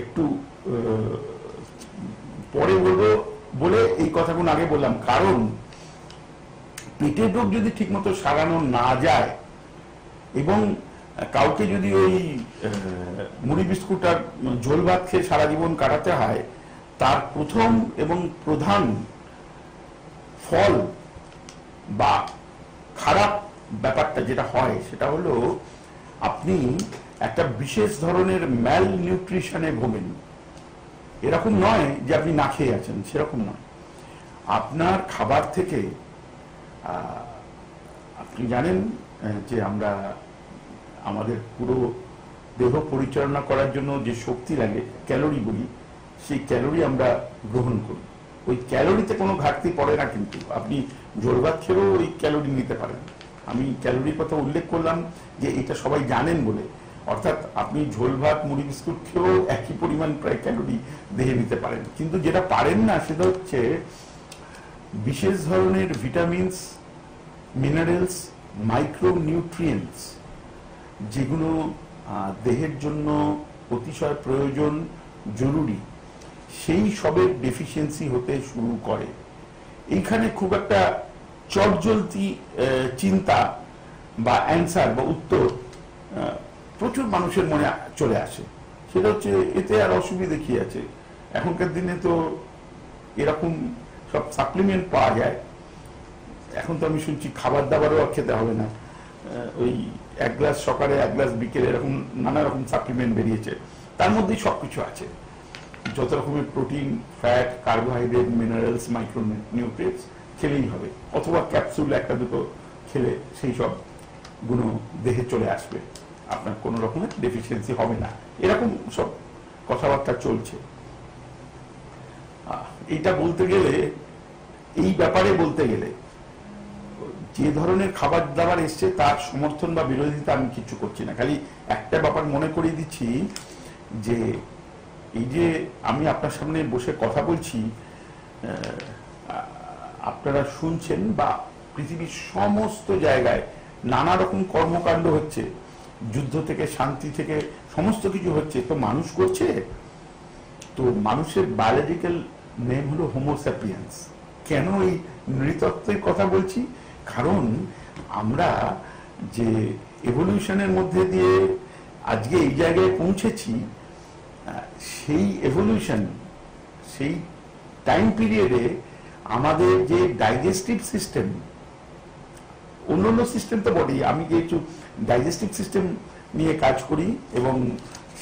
একটু পরে বলব বলে এই কথাগুলো আগে বললাম। কারণ পেটের রোগ যদি ঠিকমতো সারানো না যায় এবং কাউকে যদি ওই মুড়ি বিস্কুট আর ঝোল ভাত খেয়ে সারা জীবন কাটাতে হয়, তার প্রথম এবং প্রধান ফল বা খারাপ ব্যাপারটা যেটা হয় সেটা হলো আপনি একটা বিশেষ ধরনের ম্যাল নিউট্রিশনে ভোগেন। এরকম নয় যে আপনি না খেয়ে আছেন, সেরকম নয়। আপনার খাবার থেকে আপনি জানেন যে আমরা, আমাদের পুরো দেহ পরিচালনা করার জন্য যে শক্তি লাগে, ক্যালোরি বলি, সেই ক্যালোরি আমরা গ্রহণ করি। ওই ক্যালোরিতে কোনো ঘাটতি পড়ে না কিন্তু। আপনি জোর ভাত খেয়েও ওই ক্যালোরি নিতে পারেন। আমি ক্যালোরির কথা উল্লেখ করলাম যে এটা সবাই জানেন বলে। অর্থাৎ আপনি ঝোল ভাত মুড়ি বিস্কুট খেয়েও একই পরিমাণ প্রায় ক্যালোরি দেহে নিতে পারেন। কিন্তু যেটা পারেন না সেটা হচ্ছে বিশেষ ধরনের ভিটামিনস মিনারেলস মাইক্রোনিউট্রিয়েন্টস যেগুলো আহ, দেহের জন্য অতিশয় প্রয়োজন জরুরি। সেই সবের ডেফিসিয়েন্সি হতে শুরু করে। এইখানে খুব একটা চটজলতি চিন্তা বা অ্যান্সার বা উত্তর প্রচুর মানুষের মনে চলে আসে। সেটা হচ্ছে এতে আর অসুবিধে কি আছে? এখনকার দিনে তো এরকম সব সাপ্লিমেন্ট পাওয়া যায়। এখন তো আমি শুনছি খাবার দাবারও আর খেতে হবে না। ওই এক গ্লাস সকালে এক গ্লাস বিকেলে এরকম নানা রকম সাপ্লিমেন্ট বেরিয়েছে। তার মধ্যেই সব কিছু আছে। যত রকমের protein fat carbohydrate minerals micronutrients খেলেই হবে। অথবা ক্যাপসুল একটা দুটো খেলে সেই সব গুণ দেহে চলে আসবে। আপনার কোনো রকমের ডেফিসিয়েন্সি হবে না। এরকম সব কথাবার্তা চলছে। এইটা বলতে গেলে, এই ব্যাপারে বলতে গেলে, যে ধরনের খাবার দাবার এসছে তার সমর্থন বা বিরোধিতা আমি কিছু করছি না। খালি একটা ব্যাপার মনে করিয়ে দিচ্ছি যে, এই যে আমি আপনার সামনে বসে কথা বলছি আপনারা শুনছেন বা পৃথিবীর সমস্ত জায়গায় নানা রকম কর্মকাণ্ড হচ্ছে। যুদ্ধ থেকে, শান্তি থেকে, সমস্ত কিছু হচ্ছে। তো মানুষ করছে? তো মানুষের বায়োলজিক্যাল নেম হলো হোমোস্যাপিয়েন্স কেন এই নৃতত্ত্বের কথা বলছি? কারণ আমরা যে এভলিউশনের মধ্যে দিয়ে আজকে এই জায়গায় পৌঁছেছি সেই এভলিউশন সেই টাইম পিরিয়ডে আমাদের যে ডাইজেস্টিভ সিস্টেম অন্য অন্য সিস্টেম তো বটেই। আমি যেহেতু ডাইজেস্টিভ সিস্টেম নিয়ে কাজ করি এবং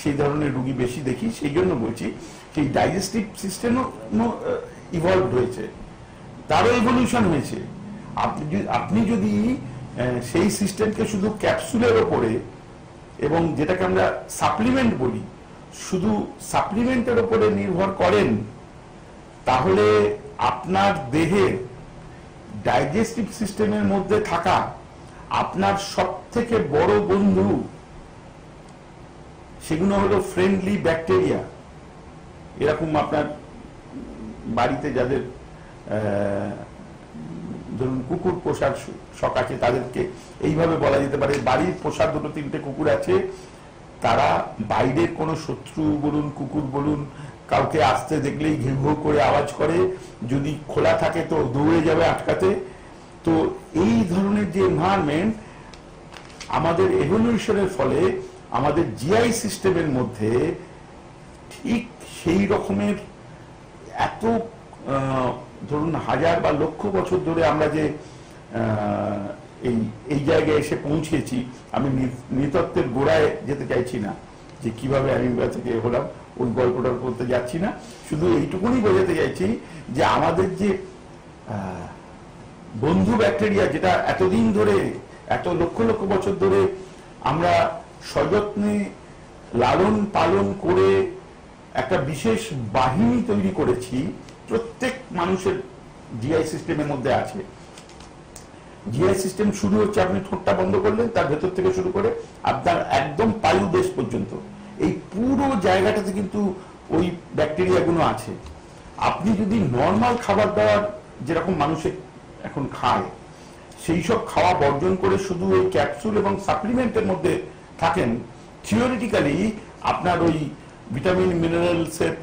সেই ধরনের রুগী বেশি দেখি, সেই জন্য বলছি, সেই ডাইজেস্টিভ সিস্টেমও ইভলভ হয়েছে। তারও ইভলিউশন হয়েছে। আপনি যদি- আপনি যদি সেই সিস্টেমকে শুধু ক্যাপসুলের ওপরে এবং যেটাকে আমরা সাপ্লিমেন্ট বলি, শুধু সাপ্লিমেন্টের ওপরে নির্ভর করেন, তাহলে আপনার দেহের ডাইজেস্টিভ সিস্টেমের মধ্যে থাকা আপনার সব থেকে বড় বন্ধু সেগুলো হলো ফ্রেন্ডলি ব্যাকটেরিয়া এরকম আপনার বাড়িতে যাদের ধরুন কুকুর পোষার শখ আছে তাদেরকে এইভাবে বলা যেতে পারে। বাড়ির পোষার দুটো তিনটে কুকুর আছে, তারা বাইরের কোনো শত্রু বলুন, কুকুর বলুন কাউকে আসতে দেখলেই ঘেউ করে আওয়াজ করে, যদি খোলা থাকে তো দৌড়ে যাবে আটকাতে। তো এই ধরনের যে এনভায়রনমেন্ট আমাদের এভলিউশনের ফলে আমাদের জিআই সিস্টেমের মধ্যে ঠিক সেই রকমের এত ধরুন হাজার বা লক্ষ বছর ধরে আমরা যে এই এই জায়গায় এসে পৌঁছেছি, আমি নি- নৃতত্ত্বের গোড়ায় যেতে চাইছি না। যে কীভাবে আমি থেকে হলাম ওই গল্পটা করতে যাচ্ছি না। শুধু এইটুকুনি বোঝাতে চাইছি যে আমাদের যে বন্ধু ব্যাকটেরিয়া, যেটা এতদিন ধরে, এত লক্ষ লক্ষ বছর ধরে আমরা সযত্নে লালন পালন করে একটা বিশেষ বাহিনী তৈরি করেছি, প্রত্যেক মানুষের জিআই সিস্টেমের মধ্যে আছে। জিআই সিস্টেম শুরু হচ্ছে, আপনি ঠোঁটটা বন্ধ করলেন, তার ভেতর থেকে শুরু করে আপনার একদম পায়ু দেশ পর্যন্ত। এই পুরো জায়গাটাতে কিন্তু ওই ব্যাকটেরিয়াগুলো আছে। আপনি যদি নর্মাল খাবার দাবার যেরকম মানুষের এখন খায়, সেই সব খাওয়া বর্জন করে শুধু ওই ক্যাপসুল এবং সাপ্লিমেন্টের মধ্যে থাকেন থিওরিটিক্যালি আপনার ওই ভিটামিন মিনারেলসের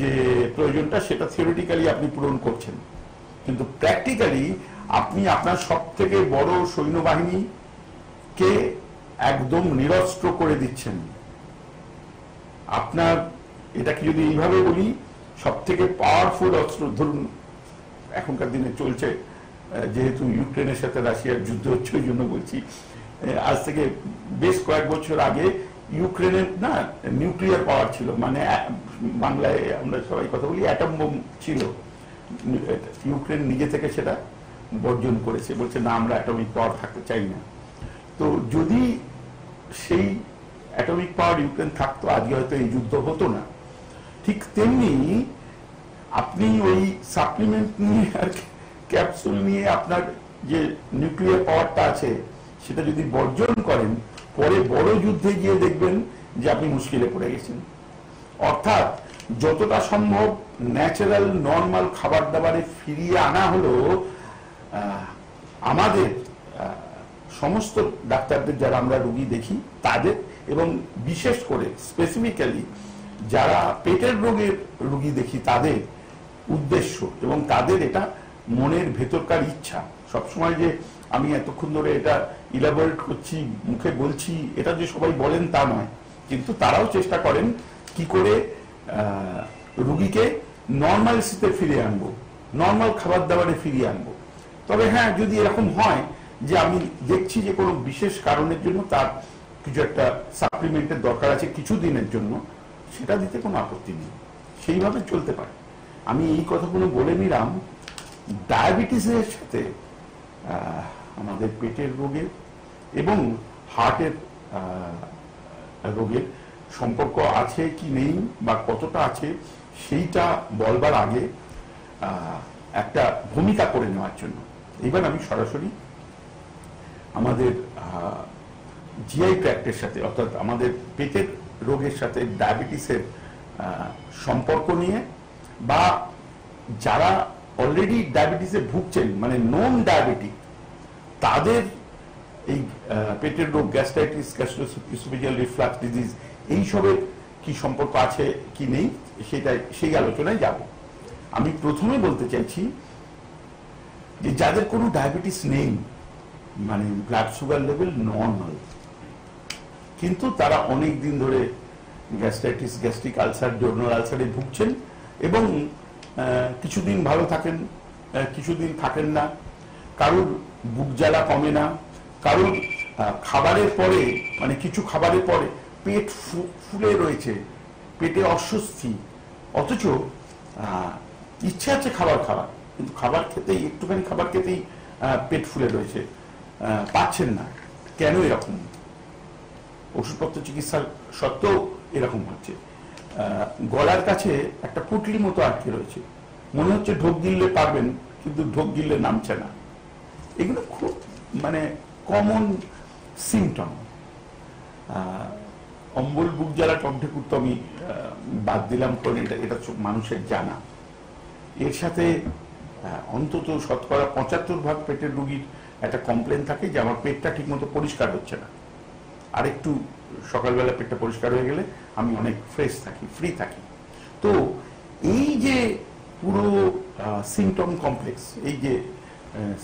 যে প্রয়োজনটা, সেটা থিওরিটিক্যালি আপনি পূরণ করছেন। কিন্তু প্র্যাকটিক্যালি আপনি আপনার সব থেকে বড় সৈন্যবাহিনীকে একদম নিরস্ত্র করে দিচ্ছেন? আপনার, এটাকে যদি এইভাবে বলি সব থেকে পাওয়ারফুল অস্ত্র, ধরুন, এখনকার দিনে চলছে যেহেতু ইউক্রেনের সাথে রাশিয়ার যুদ্ধ হচ্ছে, ওই জন্য বলছি আজ থেকে বেশ কয়েক বছর আগে ইউক্রেনের, না নিউক্লিয়ার পাওয়ার ছিল মানে বাংলায় আমরা সবাই কথা বলি অ্যাটম বোম ছিল। ইউক্রেন নিজে থেকে সেটা বর্জন করেছে, বলছে, না, আমরা অ্যাটমিক পাওয়ার থাকতে চাই না। তো যদি সেই অ্যাটমিক পাওয়ার ইউক্রেন থাকতো, আজকে হয়তো এই যুদ্ধ হতো না। ঠিক তেমনি আপনি ওই সাপ্লিমেন্ট নিয়ে আর ক্যাপসুল নিয়ে আপনার যে নিউক্লিয়ার পাওয়ারটা আছে, সেটা যদি বর্জন করেন, পরে বড় যুদ্ধে গিয়ে দেখবেন যে আপনি মুশকিলে পড়ে গেছেন। অর্থাৎ যতটা সম্ভব ন্যাচারাল নর্মাল খাবার দাবারে ফিরিয়ে আনা হলো আমাদের সমস্ত ডাক্তারদের যারা আমরা রুগী দেখি, তাদের এবং বিশেষ করে স্পেসিফিক্যালি যারা পেটের রোগের রুগী দেখি, তাদের উদ্দেশ্য এবং তাদের এটা মনের ভেতরকার ইচ্ছা। সবসময় যে আমি এতক্ষণ ধরে এটা ইলাবোরেট করছি, মুখে বলছি, এটা যে সবাই বলেন তা নয়। কিন্তু তারাও চেষ্টা করেন কি করে রুগীকে নর্মালসিতে ফিরিয়ে আনব নর্মাল খাবার দাবারে ফিরিয়ে আনব। তবে হ্যাঁ যদি এরকম হয় যে আমি দেখছি যে কোনো বিশেষ কারণের জন্য তার কিছু একটা সাপ্লিমেন্টের দরকার আছে কিছু দিনের জন্য, সেটা দিতে কোনো আপত্তি নেই। সেইভাবে চলতে পারে। আমি এই কথাগুলো বলে নিলাম। ডায়াবেটিসের সাথে আমাদের পেটের রোগের এবং হার্টের রোগের সম্পর্ক আছে কি নেই বা কতটা আছে, সেইটা বলবার আগে একটা ভূমিকা করে নেওয়ার জন্য। এবার আমি সরাসরি আমাদের জিআই ট্র্যাক্টের সাথে, অর্থাৎ আমাদের পেটের রোগের সাথে ডায়াবেটিসের সম্পর্ক নিয়ে বা যারা অলরেডি ডায়াবেটিসে ভুগছেন মানে নন ডায়াবেটিক তাদের এই পেটের রোগ গ্যাস্ট্রাইটিস গ্যাস্ট্রোইসোফেজিয়াল রিফ্লাক্স ডিজিজ এইসবের কি সম্পর্ক আছে, কি নেই, সেটাই, সেই আলোচনায় যাব। আমি প্রথমে বলতে চাইছি যে যাদের কোনো ডায়াবেটিস নেই মানে ব্লাড সুগার লেভেল নর্মাল কিন্তু তারা অনেক দিন ধরে গ্যাস্ট্রাইটিস গ্যাস্ট্রিক আলসার জর্নাল আলসারে ভুগছেন এবং কিছুদিন ভালো থাকেন কিছুদিন থাকেন না। কারুর বুক জ্বালা কমে না। কারুর খাবারের পরে মানে কিছু খাবারের পরে পেট ফুলে রয়েছে, পেটে অস্বস্তি। অথচ ইচ্ছে আছে খাবার খাওয়ার। কিন্তু খাবার খেতেই, একটুখানি খাবার খেতেই পেট ফুলে রয়েছে। পাচ্ছেন না। কেন এরকম? ওষুধপত্র চিকিৎসার সত্ত্বেও এরকম হচ্ছে। গলার কাছে একটা পুটলি মতো আটকে রয়েছে। মনে হচ্ছে ঢোক গিললে পারবেন, কিন্তু ঢোক গিললে নামছে না। এগুলো খুব মানে কমন সিমটম অম্বল, বুক জ্বালা, টক ঢেকুর তো আমি বাদ দিলাম, কারণ এটা এটা মানুষের জানা। এর সাথে অন্তত শতকরা পঁচাত্তর ভাগ পেটের রুগীর একটা কমপ্লেন থাকে যে আমার পেটটা ঠিকমতো পরিষ্কার হচ্ছে না। আর একটু সকালবেলা পেটটা পরিষ্কার হয়ে গেলে আমি অনেক ফ্রেশ থাকি ফ্রি থাকি। তো এই যে পুরো সিমটম কমপ্লেক্স এই যে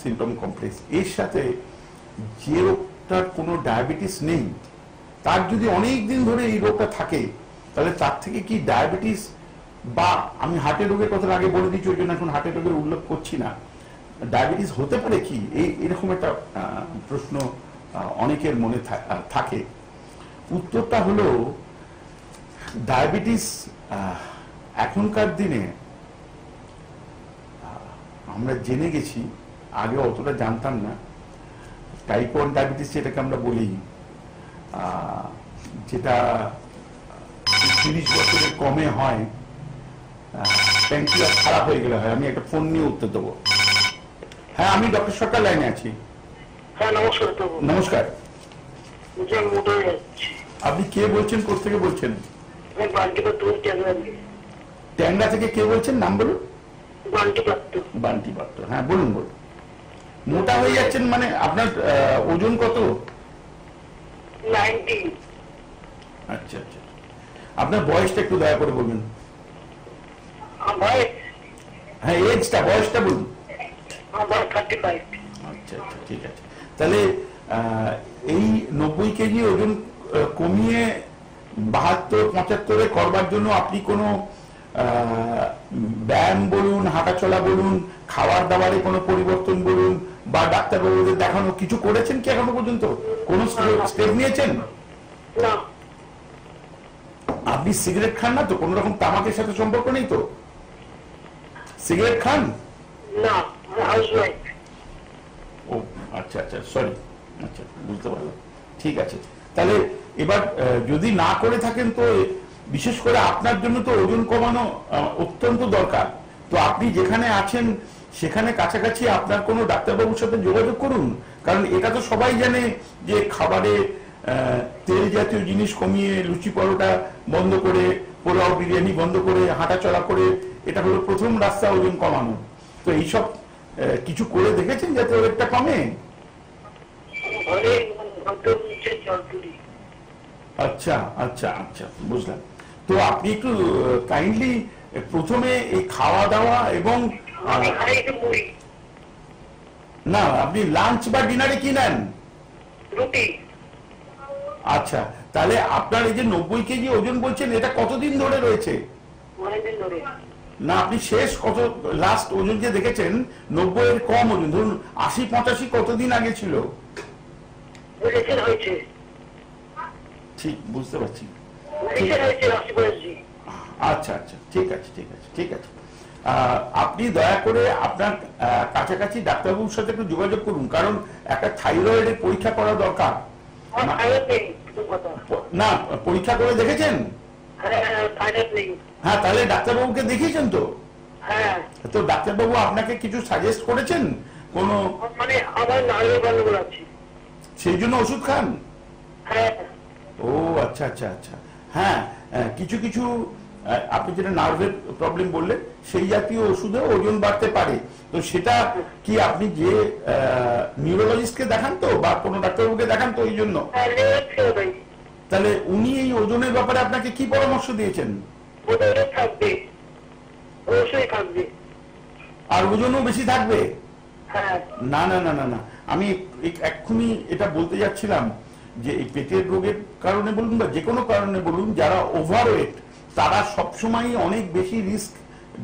সিমটম কমপ্লেক্স এর সাথে যে রোগটার কোনো ডায়াবেটিস নেই, তার যদি অনেক দিন ধরে এই রোগটা থাকে, তাহলে তার থেকে কি ডায়াবেটিস বা, আমি হার্টের রোগের কথাটা আগে বলে দিচ্ছি, ওই জন্য এখন হার্টের রোগের উল্লেখ করছি না। ডায়াবেটিস হতে পারে কি? এই, এরকম একটা প্রশ্ন অনেকের মনে থাকে। উত্তরটা হলো ডায়াবেটিস এখনকার দিনে আমরা জেনে গেছি, আগে অতটা জানতাম না। টাইপ ওয়ান ডায়াবেটিস যেটাকে আমরা বলি যেটা তিরিশ বছরের কমে হয় প্যাঙ্কিয়াস খারাপ হয়ে গেলে হয় আমি একটা ফোন নিয়ে উত্তর দেবো। হ্যাঁ আমি ডক্টর সরকার লাইনে আছি। হ্যাঁ নমস্কার নমস্কার। আপনি কে বলছেন থেকে বলছেন? ট্যাংরা থেকে কে বলছেন? নাম বলুন। বান্টি পাত্র হ্যাঁ বলুন বলুন। মোটা হয়ে যাচ্ছেন মানে আপনার ওজন কত? আচ্ছা আচ্ছা। আপনার বয়সটা একটু দয়া করে বলবেন হ্যাঁ এজটা বয়সটা বলুন। আচ্ছা আচ্ছা ঠিক আছে। তাহলে আহ, এই নব্বই কেজি ওজন কমিয়ে বাহাত্তর পঁচাত্তরে করবার জন্য আপনি কোনো ব্যায়াম বলুন হাঁটাচলা বলুন খাবার দাবারে কোনো পরিবর্তন বলুন বা ডাক্তারবাবুদের দেখানো কিছু করেছেন কি এখনও পর্যন্ত? কোনো স্টেপ নিয়েছেন? না। আপনি সিগারেট খান না তো? কোনো রকম তামাকের সাথে সম্পর্ক নেই তো? সিগারেট খান না ও আচ্ছা আচ্ছা সরি আচ্ছা বুঝতে পারলাম। ঠিক আছে। তাহলে এবার যদি না করে থাকেন তো বিশেষ করে আপনার জন্য তো ওজন কমানো অত্যন্ত দরকার। তো আপনি যেখানে আছেন সেখানে কাছাকাছি আপনার কোনো ডাক্তারবাবুর সাথে যোগাযোগ করুন। কারণ এটা তো সবাই জানে যে খাবারে তেল জাতীয় জিনিস কমিয়ে লুচি পরোটা বন্ধ করে পোলাও বিরিয়ানি বন্ধ করে হাঁটাচলা করে এটা হলো প্রথম রাস্তা ওজন কমানো। তো এইসব কিছু করে দেখেছেন যাতে ওয়েটটা কমে? আচ্ছা আচ্ছা আচ্ছা বুঝলাম। তো আপনি একটু কাইন্ডলি প্রথমে এই খাওয়া দাওয়া এবং না আপনি লাঞ্চ বা ডিনারে কি নেন? আচ্ছা তাহলে আপনার এই যে নব্বই কেজি ওজন বলছেন এটা কতদিন ধরে রয়েছে? অনেকদিন ধরে। না আপনি শেষ কত লাস্ট ওজন যে দেখেছেন নব্বই এর কম ওজন ধরুন আশি পঁচাশি কতদিন আগে ছিল? ঠিক বুঝতে পারছি। আচ্ছা আচ্ছা ঠিক আছে ঠিক আছে ঠিক আছে। আহ, আপনি দয়া করে আপনার কাছাকাছি ডাক্তারবাবুর সাথে একটু যোগাযোগ করুন কারণ একটা থাইরয়েডের পরীক্ষা করা দরকার। না- পরীক্ষা করে দেখেছেন? হ্যাঁ তাহলে ডাক্তারবাবুকে দেখিয়েছেন তো? হ্যাঁ। তো ডাক্তারবাবু আপনাকে কিছু সাজেস্ট করেছেন? কোনো মানে আমার নার্ভের গন্ডগোল আছে। সেই জন্য ওষুধ খান? হ্যাঁ। ও আচ্ছা আচ্ছা আচ্ছা। হ্যাঁ কিছু কিছু আপনি যেটা নার্ভের প্রবলেম বললেন সেই জাতীয় ওষুধে ওজন বাড়তে পারে। তো সেটা কি আপনি যে নিউরোলজিস্টকে দেখান তো বা কোনো ডাক্তারবাবুকে দেখান তো এই জন্য? হ্যাঁ তাহলে উনি এই ওজনের ব্যাপারে আপনাকে কি পরামর্শ দিয়েছেন? বোধহয় থাকবে। অবশ্যই থাকবে। আর ওজনও বেশি থাকবে? হ্যাঁ। না না না না না। আমি এক্ষুনি এটা বলতে যাচ্ছিলাম যে এই পেটের রোগের কারণে বলুন বা যে কোনো কারণে বলুন যারা ওভারওয়েট তারা সবসময় অনেক বেশি রিস্ক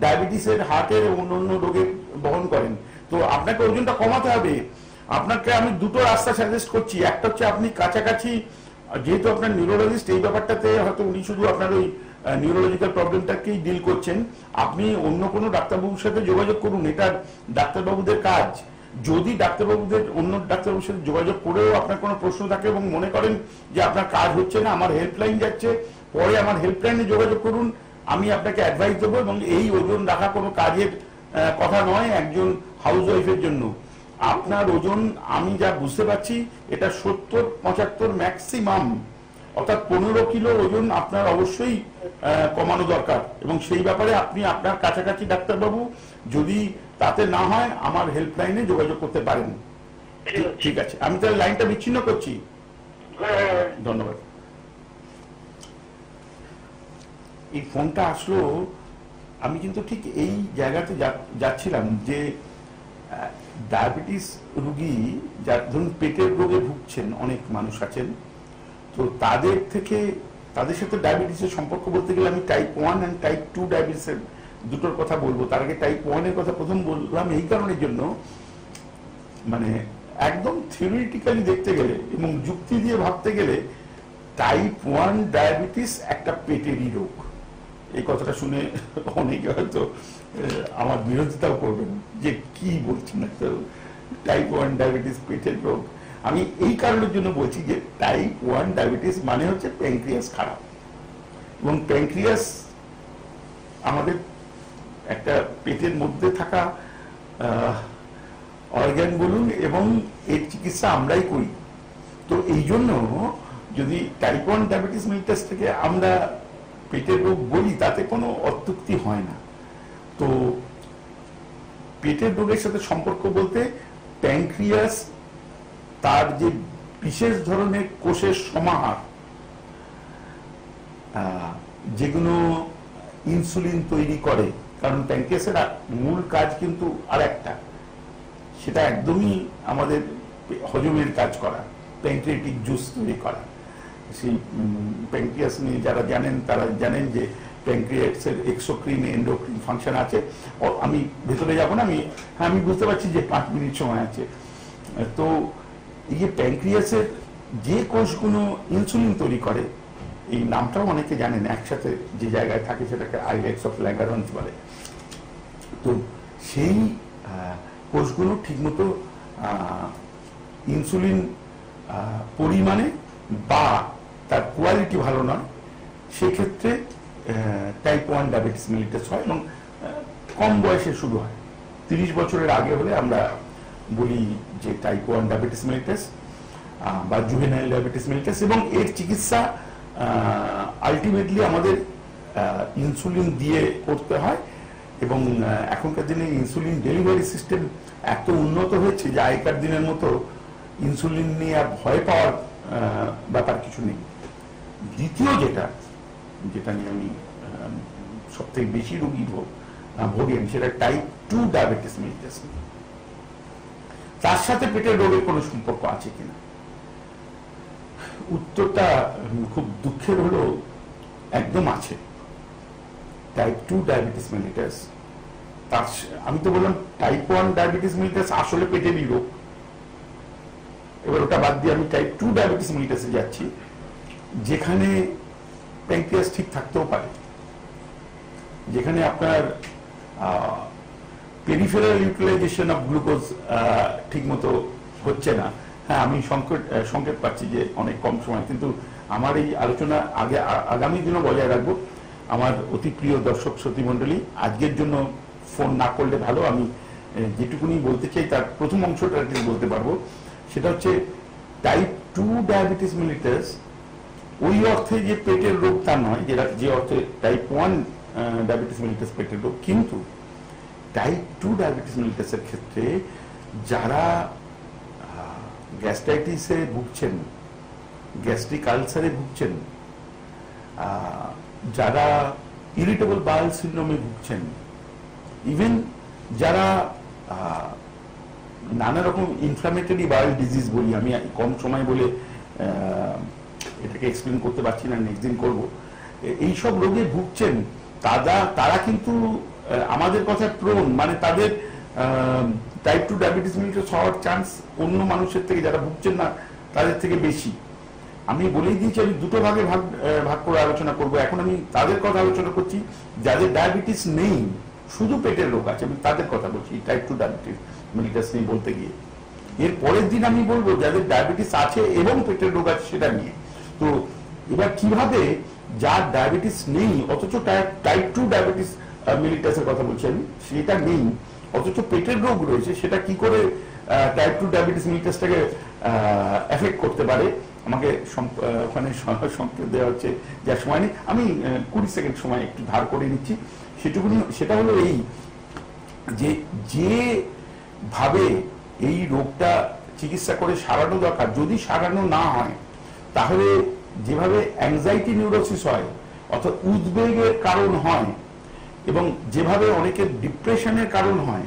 ডায়াবেটিসের হার্টের অন্য অন্য রোগের বহন করেন। তো আপনাকে ওজনটা কমাতে হবে। আপনাকে আমি দুটো রাস্তা সাজেস্ট করছি। একটা হচ্ছে আপনি কাছাকাছি যেহেতু আপনার নিউরোলজিস্ট এই ব্যাপারটাতে হয়তো উনি শুধু আপনার ওই নিউরোলজিক্যাল প্রবলেমটাকেই ডিল করছেন। আপনি অন্য কোনো ডাক্তারবাবুর সাথে যোগাযোগ করুন, এটা ডাক্তারবাবুদের কাজ। যদি ডাক্তারবাবুদের, অন্য ডাক্তারবাবুর সাথে যোগাযোগ করেও আপনার কোনো প্রশ্ন থাকে এবং মনে করেন যে আপনার কাজ হচ্ছে না, আমার হেল্পলাইন যাচ্ছে, পরে আমার হেল্পলাইনে যোগাযোগ করুন, আমি আপনাকে অ্যাডভাইস দেবো এবং এই ওজন রাখা কোনো কাজের কথা নয় একজন হাউস ওয়াইফের জন্য। আপনার ওজন, আমি যা বুঝতে পারছি, এটা সত্তর, পঁচাত্তর ম্যাক্সিমাম অর্থাৎ পনেরো কিলো ওজন আপনার অবশ্যই কমানো দরকার। এবং সেই ব্যাপারে আপনি আপনার কাছাকাছি ডাক্তারবাবু যদি তাতে না হয় আমার হেল্পলাইনে যোগাযোগ করতে পারেন। ঠিক আছে। আমি তাহলে লাইনটা বিচ্ছিন্ন করছি। হ্যাঁ ধন্যবাদ। এই ফোনটা আসলো আমি কিন্তু ঠিক এই জায়গাতে যা- যাচ্ছিলাম যে ডায়াবেটিস রুগী যার ধরুন পেটের রোগে ভুগছেন অনেক মানুষ আছেন তো তাদের থেকে, তাদের সাথে ডায়াবেটিসের সম্পর্ক বলতে গেলে আমি type one and type two ডায়াবেটিসের দুটোর কথা বলব। তার আগে টাইপ ওয়ানের কথা প্রথম বললাম এই কারণের জন্য মানে একদম থিওরিটিক্যালি দেখতে গেলে এবং যুক্তি দিয়ে ভাবতে গেলে টাইপ ওয়ান ডায়াবেটিস একটা পেটেরই রোগ। এই কথাটা শুনে অনেকে হয়তো আমার বিরোধিতাও করবেন যে কি বলছেন? একটা টাইপ ওয়ান ডায়াবেটিস পেটের রোগ। আমি এই কারণের জন্য বলছি যে টাইপ ওয়ান ডায়াবেটিস মানে হচ্ছে প্যাঙ্ক্রিয়াস খারাপ। এবং প্যাঙ্ক্রিয়াস আমাদের একটা পেটের মধ্যে থাকা অর্গ্যান বলুন এবং এর চিকিৎসা আমরাই করি। তো এই জন্য যদি টাইপ ওয়ান ডায়াবেটিস থেকে আমরা পেটের রোগ বলি, তাতে কোনো অত্যুক্তি হয় না। তো পেটের রোগের সাথে সম্পর্ক বলতে প্যাঙ্ক্রিয়াস তার যে বিশেষ ধরনের কোষের সমাহার যেগুলো ইনসুলিন তৈরি করে, কারণ প্যাঙ্ক্রিয়াসের আর- মূল কাজ কিন্তু আর একটা, সেটা একদমই আমাদের হজমের কাজ করা প্যাংক্রিয়েটিক জুস তৈরি করা। সেই প্যাংক্রিয়াস নিয়ে যারা জানেন, তারা জানেন যে প্যাংক্রিয়াসের এক্সোক্রিন এন্ডোক্রিন ফাংশন আছে। আমি ভেতরে যাব না, আমি হ্যাঁ আমি বুঝতে পারছি যে পাঁচ মিনিট সময় আছে। তো এই যে প্যাংক্রিয়াসের যে কোষগুলো ইনসুলিন তৈরি করে, এই নামটাও অনেকে জানেন, একসাথে যে জায়গায় থাকে সেটাকে আইলেক্স অফ ল্যাগারন্স বলে। তো সেই কোষগুলো ঠিকমতো ইনসুলিন পরিমাণে বা তার কোয়ালিটি ভালো নয়, সেক্ষেত্রে টাইপ ওয়ান ডায়াবেটিস মেলিটাস হয় এবং কম বয়সে শুরু হয়। তিরিশ বছরের আগে হলে আমরা বলি যে টাইপ ওয়ান ডায়াবেটিস মেলিটাস বা জুভেনাইল ডায়াবেটিস মেলিটাস এবং এর চিকিৎসা আলটিমেটলি আমাদের ইনসুলিন দিয়ে করতে হয় এবং এখনকার দিনে ইনসুলিন ডেলিভারি সিস্টেম এত উন্নত হয়েছে যে আগেকার দিনের মতো ইনসুলিন নিয়ে আর ভয় পাওয়ার ব্যাপার কিছু নেই। দ্বিতীয় যেটা যেটা নিয়ে আমি সবথেকে বেশি রোগী ভোগ ভোগেন সেটা টাইপ টু ডায়াবেটিস মেলিটাস তার সাথে পেটের রোগের কোনো সম্পর্ক আছে কিনা? উত্তরটা খুব দুঃখের হলো একদম আছে। টাইপ টু ডায়াবেটিস মেলিটাস তার আমি তো বললাম টাইপ ওয়ান ডায়াবেটিস মেলিটাস আসলে পেটেরই রোগ। এবার ওটা বাদ দিয়ে আমি টাইপ টু ডায়াবেটিস মেলিটাসে যাচ্ছি, যেখানে প্যাঙ্ক্রিয়াস ঠিক থাকতেও পারে। যেখানে আপনার পেরিফেরাল ইউটিলাইজেশন অফ গ্লুকোজ ঠিক মতো হচ্ছে না। হ্যাঁ আমি সংকেত সংকেত পাচ্ছি যে অনেক কম সময়। কিন্তু আমার এই আলোচনা আগে আগামী দিনও বজায় রাখব। আমার অতি প্রিয় দর্শক শ্রোতী মণ্ডলী, আজকের জন্য ফোন না করলে ভালো। আমি যেটুকুনি বলতে চাই, তার প্রথম অংশটা বলতে পারব। সেটা হচ্ছে টাইপ টু ডায়াবেটিস মেলিটাস ওই অর্থে যে পেটের রোগ তা নয়, যেটা, যে অর্থে টাইপ ওয়ান ডায়াবেটিস মেলিটাস পেটের রোগ। কিন্তু টাইপ টু ডায়াবেটিস মেলিটাসের ক্ষেত্রে যারা গ্যাস্ট্রাইটিসে ভুগছেন গ্যাস্ট্রিক আলসারে ভুগছেন যারা ইরিটেবল বাউল সিন্ড্রোমে ভুগছেন ইভেন যারা নানা রকম ইনফ্লামেটরি বাউল ডিজিজ বলি, আমি কম সময় বলে এটাকে এক্সপ্লেন করতে পারছি না নেক্সট দিন করব এইসব রোগে ভুগছেন তারা তারা কিন্তু আমাদের কথা প্রণ মানে তাদের টাইপ টু ডায়াবেটিস মিলিটাস হওয়ার চান্স অন্য মানুষের থেকে যারা ভুগছেন না, তাদের থেকে বেশি। আমি বলেই দিয়েছি, আমি দুটো ভাগে ভাগ ভাগ করে আলোচনা করব। এখন আমি তাদের কথা আলোচনা করছি, যাদের ডায়াবেটিস নেই, শুধু পেটের রোগ আছে, আমি তাদের কথা বলছি টাইপ টু ডায়াবেটিস মিলিটাস নেই বলতে গিয়ে। এর পরের দিন আমি বলব, যাদের ডায়াবেটিস আছে এবং পেটের রোগ আছে, সেটা নিয়ে। তো এবার কীভাবে যার ডায়াবেটিস নেই, অথচ টাইপ টু ডায়াবেটিস মিলিটাসের কথা বলছি আমি, সেটা নেই অথচ পেটের রোগ রয়েছে, সেটা কি করে টাইপ টু ডায়াবেটিস মিলিটাসটাকে এফেক্ট করতে পারে? আমাকে ওখানে সংকেত দেওয়া হচ্ছে যার সময় নেই। আমি কুড়ি সেকেন্ড সময় একটু ধার করে নিচ্ছি। সেটুকুনি, সেটা হলো এই যে যে ভাবে এই রোগটা চিকিৎসা করে সারানো দরকার, যদি সারানো না হয়, তাহলে যেভাবে অ্যাংজাইটি নিউরোসিস হয়, অর্থাৎ উদ্বেগের কারণ হয় এবং যেভাবে অনেকের ডিপ্রেশনের কারণ হয়,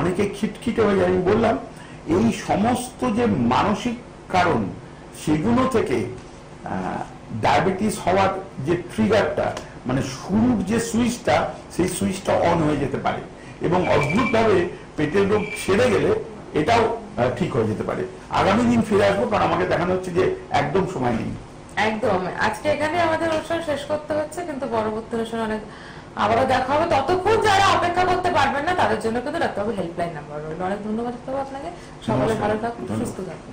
অনেকে খিটখিটে হয়ে যায়, আমি বললাম, এই সমস্ত যে মানসিক কারণ, সেগুলো থেকে ডায়াবেটিস হওয়ার যে ট্রিগারটা মানে শুরুর যে সুইচটা, সেই সুইচটা অন হয়ে যেতে পারে এবং অদ্ভুতভাবে পেটের রোগ সেরে গেলে এটাও ঠিক হয়ে যেতে পারে। আগামী দিন ফিরে আসব, কারণ আমাকে দেখানো হচ্ছে যে একদম সময় নেই। একদম। আজকে এখানে আমাদের অনুষ্ঠান শেষ করতে হচ্ছে, কিন্তু পরবর্তী অনুষ্ঠান অনেক আবারও দেখা হবে। ততক্ষণ যারা অপেক্ষা করতে পারবেন না তাদের জন্য কিন্তু ডাক্তারবাবু হেল্পলাইন নাম্বার রইল। অনেক ধন্যবাদ ডাক্তারবাবু আপনাকে। সকলে ভালো থাকুন সুস্থ থাকুন।